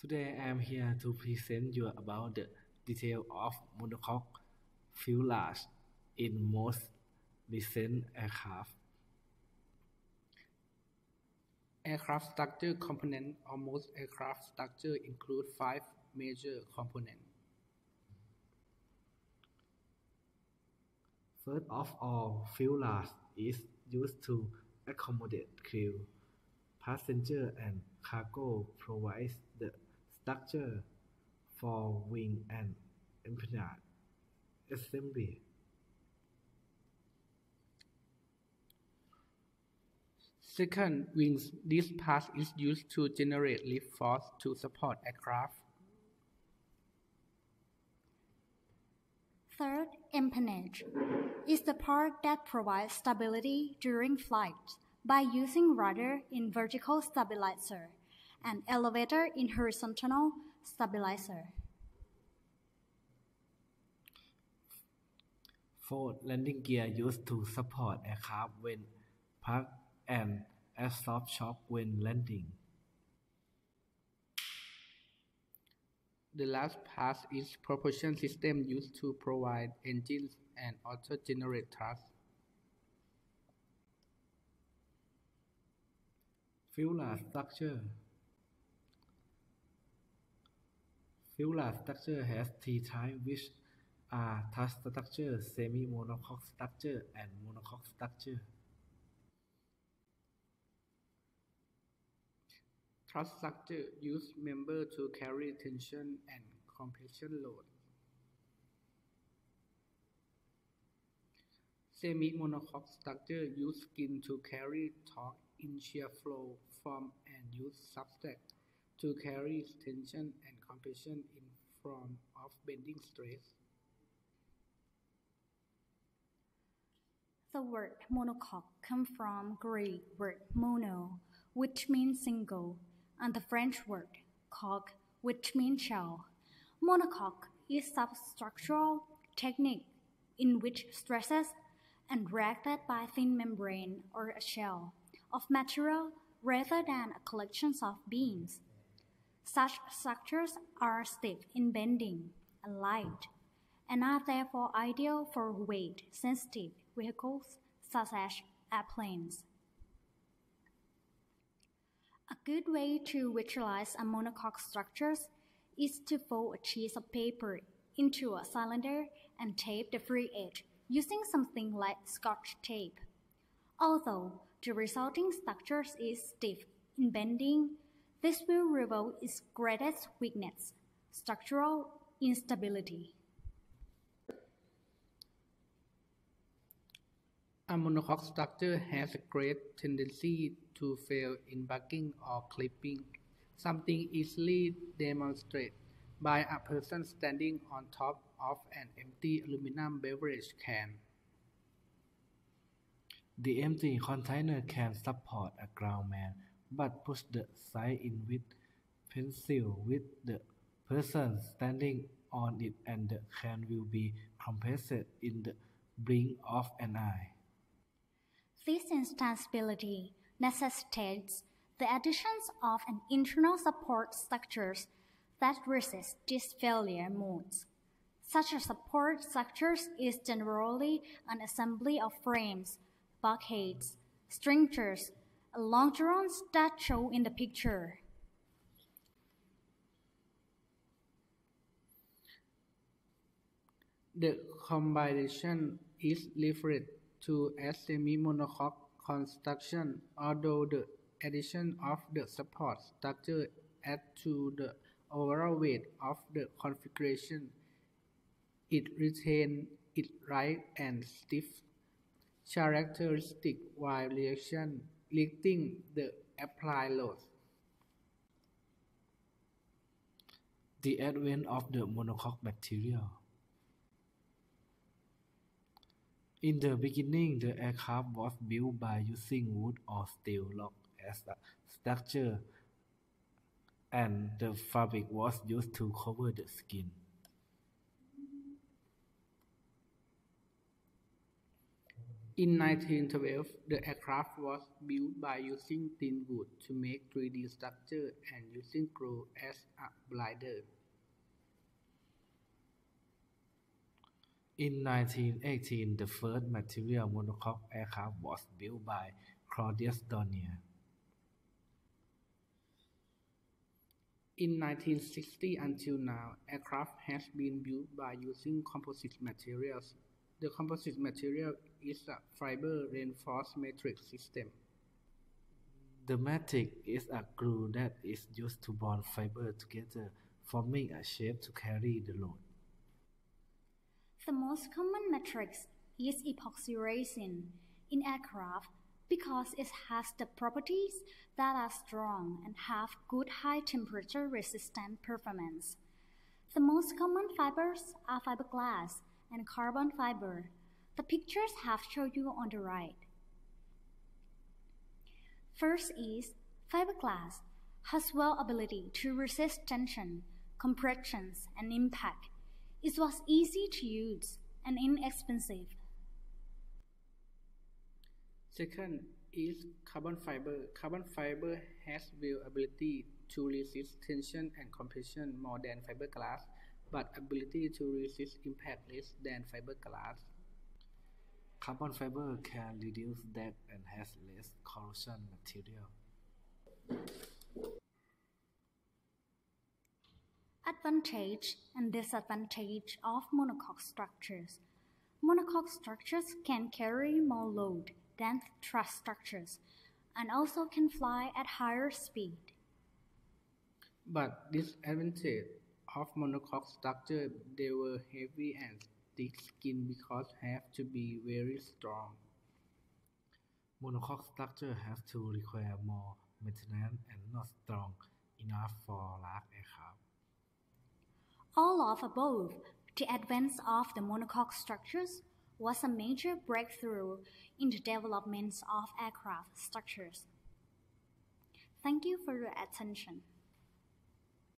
Today I am here to present you about the detail of monocoque fuselage in most recent aircraft. Aircraft structure component or most aircraft structure include five major components. First of all, fuselage is used to accommodate crew, passenger and cargo provides the structure for wing and empennage assembly. Second, wings. This part is used to generate lift force to support aircraft. Third, empennage is the part that provides stability during flight by using rudder in vertical stabilizer and elevator in horizontal stabilizer. Fourth, landing gear used to support aircraft when parked and absorb shock when landing. The last part is propulsion system used to provide engines and auto-generate thrust. Fuselage structure Fuselage structure has three types which are truss structure, semi-monocoque structure, and monocoque structure. Truss structure use member to carry tension and compression load. Semi-monocoque structure use skin to carry torque in shear flow form and use substrate to carry tension and compression in form of bending stress. The word monocoque comes from Greek word mono, which means single, and the French word coque, which means shell. Monocoque is a substructural technique in which stresses directed by thin membrane or a shell of material rather than a collection of beams. Such structures are stiff in bending and light, and are therefore ideal for weight-sensitive vehicles such as airplanes. A good way to visualize a monocoque structure is to fold a sheet of paper into a cylinder and tape the free edge using something like scotch tape. Although the resulting structure is stiff in bending, this will reveal its greatest weakness, structural instability. A monocoque structure has a great tendency to fail in buckling or crippling, something easily demonstrated by a person standing on top of an empty aluminum beverage can. The empty container can support a groundman, but push the side in with pencil with the person standing on it and the can will be compressed in the blink of an eye. This instability necessitates the addition of an internal support structures that resist these failure modes. Such a support structures is generally an assembly of frames, bulkheads, stringers, and longerons that show in the picture. The combination is referred to as semi-monocoque construction, although the addition of the support structure adds to the overall weight of the configuration. It retains its light and stiff characteristic while reaction lifting the applied load. The advent of the monocoque material. In the beginning, the aircraft was built by using wood or steel log as a structure, and the fabric was used to cover the skin. In 1912, the aircraft was built by using thin wood to make 3D structure and using glue as a binder. In 1918, the first material monocoque aircraft was built by Claudius Dornier. In 1960 until now, aircraft has been built by using composite materials. The composite material is a fiber reinforced matrix system. The matrix is a glue that is used to bond fiber together, forming a shape to carry the load. The most common matrix is epoxy resin in aircraft because it has the properties that are strong and have good high temperature resistant performance. The most common fibers are fiberglass and carbon fiber. The pictures have shown you on the right. First is fiberglass has well ability to resist tension, compressions, and impact. It was easy to use and inexpensive. Second is carbon fiber. Carbon fiber has well ability to resist tension and compression more than fiberglass, but ability to resist impact less than fiberglass. Carbon fiber can reduce depth and has less corrosion material. Advantage and disadvantage of monocoque structures. Monocoque structures can carry more load than truss structures and also can fly at higher speed. But disadvantage of monocoque structure they were heavy and thick skin because have to be very strong. Monocoque structure have to require more maintenance and not strong enough for large aircraft. All of above, the advance of the monocoque structures was a major breakthrough in the development of aircraft structures. Thank you for your attention.